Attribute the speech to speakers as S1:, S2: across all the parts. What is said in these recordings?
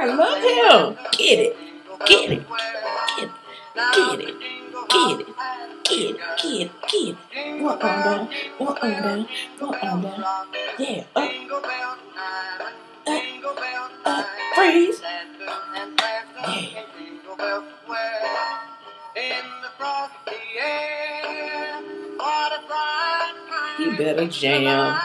S1: I love him. Get it. Get it. Get it. Get it. Get it. Get it. Get it. Get it. One arm down. One arm down. One arm down. Yeah. Up. Up. Up. Freeze. Better jam.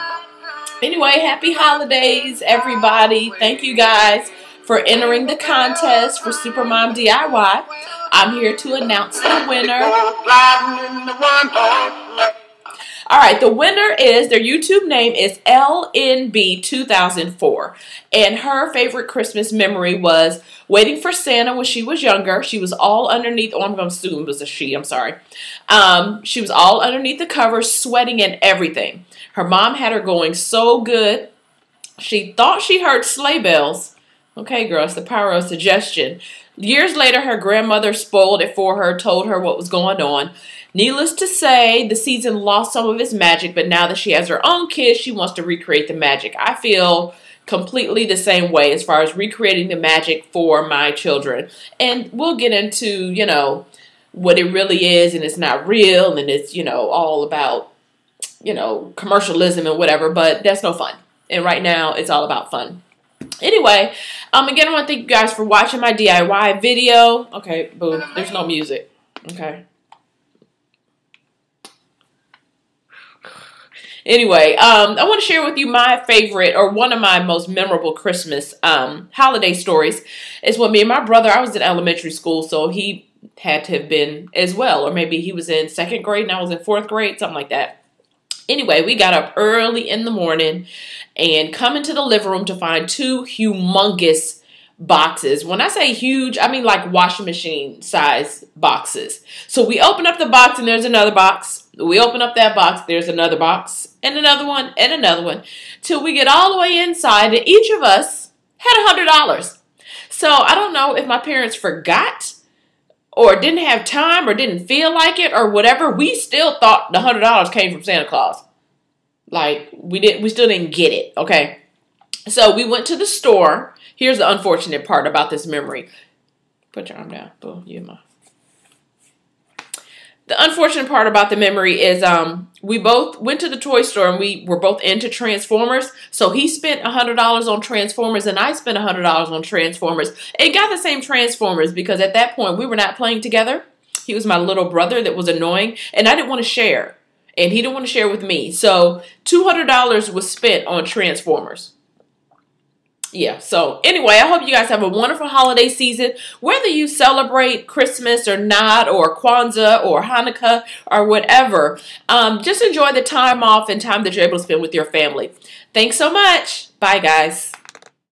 S1: Anyway, happy holidays, everybody. Thank you guys for entering the contest for Supermom DIY. I'm here to announce the winner. All right, the winner is their YouTube name is LNB2004, and her favorite Christmas memory was waiting for Santa when she was younger. She was all underneath. Oh, I'm going to assume it was a she. I'm sorry. Um, she was all underneath the covers, sweating and everything. Her mom had her going so good. She thought she heard sleigh bells. Okay, girls, the power of suggestion. Years later, her grandmother spoiled it for her, told her what was going on. Needless to say, the season lost some of its magic, but now that she has her own kids, she wants to recreate the magic. I feel completely the same way as far as recreating the magic for my children. And we'll get into, you know, what it really is and it's not real and it's, you know, all about, you know, commercialism and whatever, but that's no fun. And right now, it's all about fun. Anyway, um, again, I want to thank you guys for watching my DIY video. Okay, boom, there's no music. Okay. Anyway, um, I want to share with you my favorite or one of my most memorable Christmas um, holiday stories. Is when me and my brother, I was in elementary school, so he had to have been as well, or maybe he was in second grade and I was in fourth grade, something like that. Anyway, we got up early in the morning and come into the living room to find two humongous boxes. When I say huge, I mean like washing machine size boxes. So we open up the box and there's another box. We open up that box, there's another box and another one and another one till we get all the way inside and each of us had a hundred dollars. So I don't know if my parents forgot or didn't have time or didn't feel like it or whatever. We still thought the hundred dollars came from Santa Claus. Like we didn't we still didn't get it. Okay. So we went to the store Here's the unfortunate part about this memory. Put your arm down. Boom, you my. The unfortunate part about the memory is um, we both went to the toy store and we were both into Transformers. So he spent a $100 on Transformers and I spent a $100 on Transformers. It got the same Transformers because at that point we were not playing together. He was my little brother that was annoying and I didn't want to share. And he didn't want to share with me. So $200 was spent on Transformers yeah, so anyway, I hope you guys have a wonderful holiday season. Whether you celebrate Christmas or not, or Kwanzaa or Hanukkah or whatever, um, just enjoy the time off and time that you're able to spend with your family. Thanks so much. Bye, guys.